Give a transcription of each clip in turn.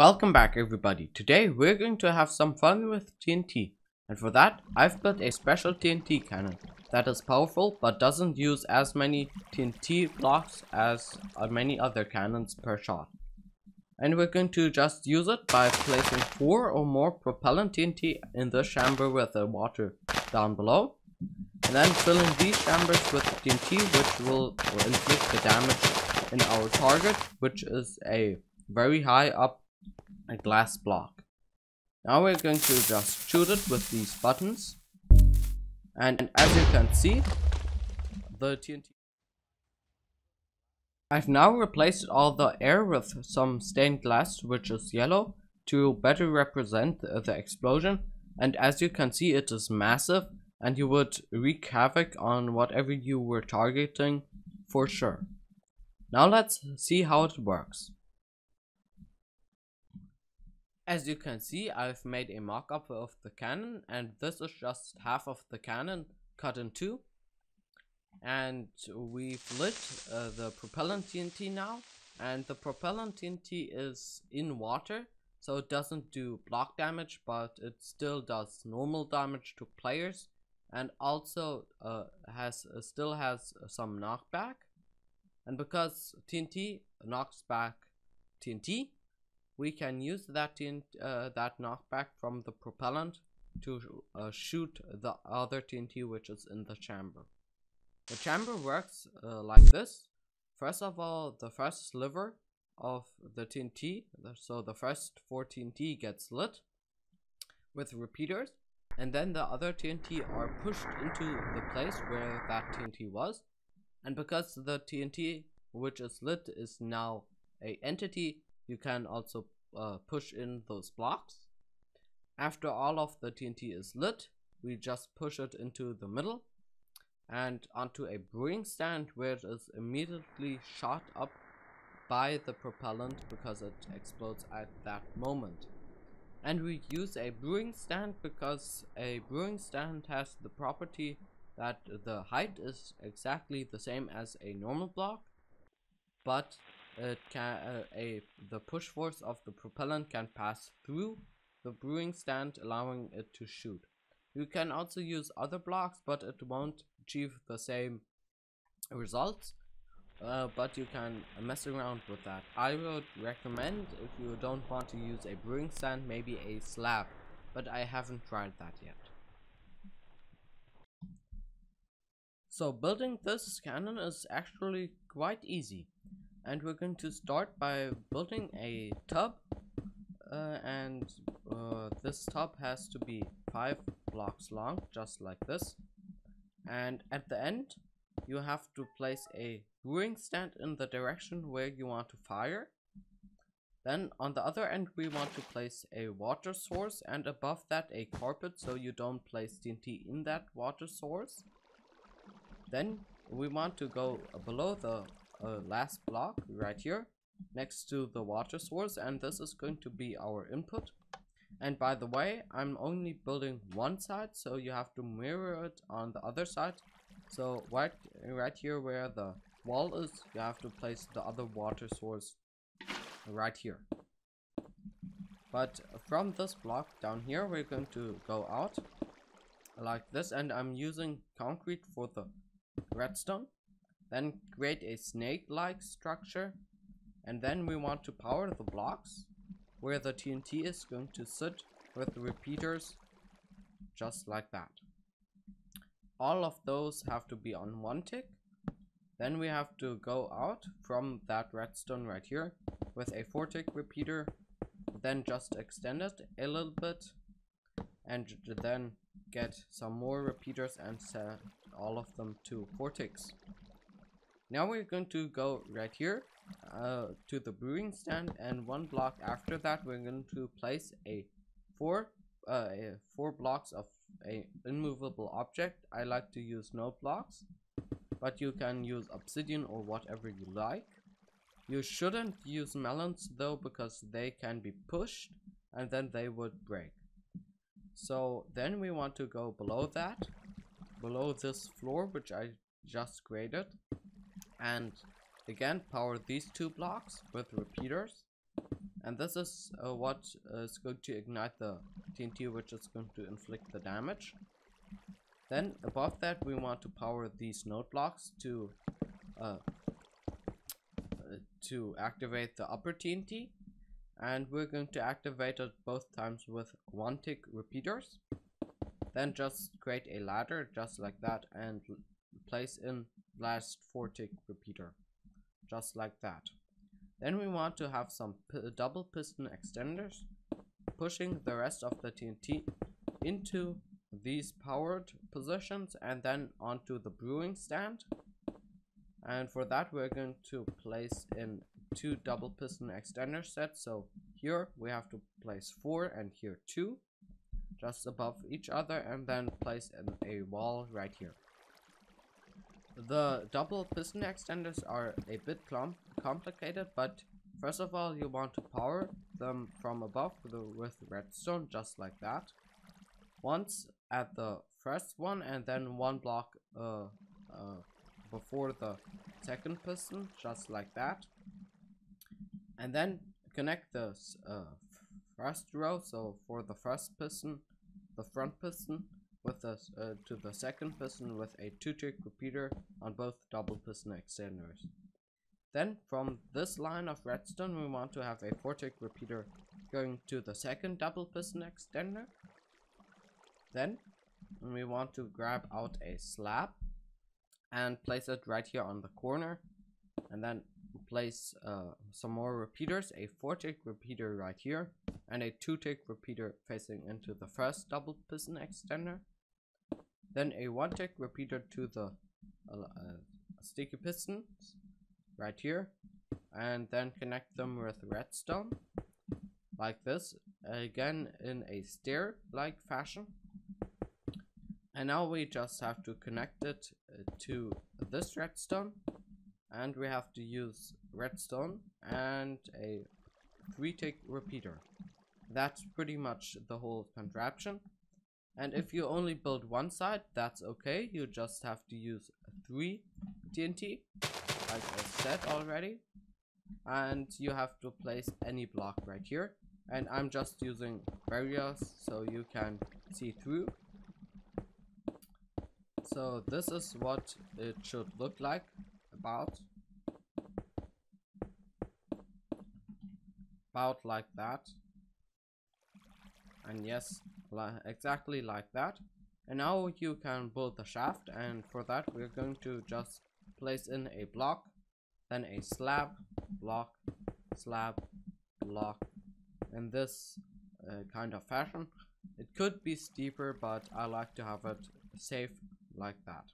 Welcome back everybody. Today we're going to have some fun with TNT. And for that, I've built a special TNT cannon that is powerful but doesn't use as many TNT blocks as uh, many other cannons per shot. And we're going to just use it by placing 4 or more propellant TNT in the chamber with the water down below. And then filling these chambers with TNT which will, will inflict the damage in our target which is a very high up a glass block. Now we're going to just shoot it with these buttons. And as you can see, the TNT. I've now replaced all the air with some stained glass, which is yellow, to better represent the explosion. And as you can see, it is massive and you would wreak havoc on whatever you were targeting for sure. Now let's see how it works. As you can see, I've made a mock-up of the cannon and this is just half of the cannon cut in two. And we've lit uh, the propellant TNT now and the propellant TNT is in water so it doesn't do block damage but it still does normal damage to players and also uh, has uh, still has some knockback and because TNT knocks back TNT we can use that in, uh, that knockback from the propellant to uh, shoot the other TNT which is in the chamber. The chamber works uh, like this. First of all, the first sliver of the TNT, so the first 4 TNT gets lit with repeaters and then the other TNT are pushed into the place where that TNT was and because the TNT which is lit is now a entity you can also uh, push in those blocks. After all of the TNT is lit, we just push it into the middle and onto a brewing stand where it is immediately shot up by the propellant because it explodes at that moment. And we use a brewing stand because a brewing stand has the property that the height is exactly the same as a normal block but it can a the push force of the propellant can pass through the brewing stand allowing it to shoot. You can also use other blocks but it won't achieve the same results uh, but you can mess around with that. I would recommend if you don't want to use a brewing stand maybe a slab but i haven't tried that yet. So building this cannon is actually quite easy and we're going to start by building a tub uh, and uh, this tub has to be five blocks long just like this. And at the end you have to place a brewing stand in the direction where you want to fire. Then on the other end we want to place a water source and above that a carpet so you don't place TNT in that water source. Then we want to go below the uh, last block right here next to the water source and this is going to be our input. And by the way i'm only building one side so you have to mirror it on the other side. So right right here where the wall is you have to place the other water source right here. But from this block down here we're going to go out like this and i'm using concrete for the redstone then create a snake-like structure and then we want to power the blocks where the TNT is going to sit with the repeaters just like that. All of those have to be on one tick. Then we have to go out from that redstone right here with a 4 tick repeater. Then just extend it a little bit and then get some more repeaters and set all of them to 4 ticks. Now we're going to go right here uh, to the brewing stand and one block after that we're going to place a four uh, a four blocks of a immovable object. I like to use note blocks but you can use obsidian or whatever you like. You shouldn't use melons though because they can be pushed and then they would break. So then we want to go below that, below this floor which I just created and again power these two blocks with repeaters. And this is uh, what is going to ignite the TNT which is going to inflict the damage. Then above that we want to power these note blocks to uh, uh to activate the upper TNT and we're going to activate it both times with one tick repeaters. Then just create a ladder just like that and place in last four tick repeater. Just like that. Then we want to have some double piston extenders pushing the rest of the TNT into these powered positions and then onto the brewing stand. And for that we're going to place in two double piston extender sets. So here we have to place four and here two just above each other and then place in a wall right here the double piston extenders are a bit complicated but first of all you want to power them from above with redstone just like that. Once at the first one and then one block uh, uh, before the second piston just like that. And then connect the uh, first row so for the first piston the front piston with the uh, to the second piston with a two tick repeater on both double piston extenders. Then from this line of redstone we want to have a four tick repeater going to the second double piston extender. Then we want to grab out a slab and place it right here on the corner and then place uh, some more repeaters a 4 tick repeater right here and a 2 tick repeater facing into the first double piston extender then a 1 tick repeater to the uh, uh, sticky pistons right here and then connect them with redstone like this again in a stair like fashion. And now we just have to connect it uh, to this redstone and we have to use redstone and a three tick repeater that's pretty much the whole contraption. And if you only build one side that's okay. You just have to use three TNT like I said already. And you have to place any block right here. And I'm just using barriers so you can see through. So this is what it should look like about. About like that and yes li exactly like that. And now you can build the shaft and for that we're going to just place in a block then a slab block slab block. In this uh, kind of fashion it could be steeper but I like to have it safe like that.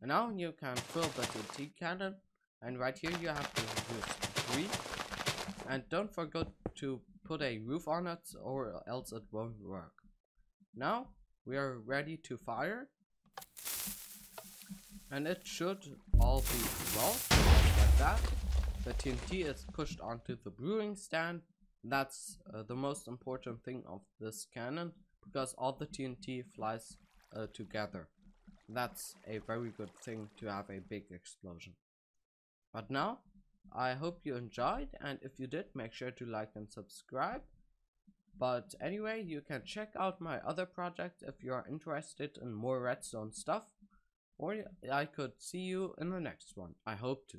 And now you can fill the TNT cannon and right here you have to use three and don't forget to put a roof on it or else it won't work. Now we are ready to fire. And it should all be well like that. The TNT is pushed onto the brewing stand. That's uh, the most important thing of this cannon because all the TNT flies uh, together. That's a very good thing to have a big explosion. But now, I hope you enjoyed and if you did, make sure to like and subscribe. But anyway, you can check out my other projects if you are interested in more redstone stuff. Or I could see you in the next one. I hope to.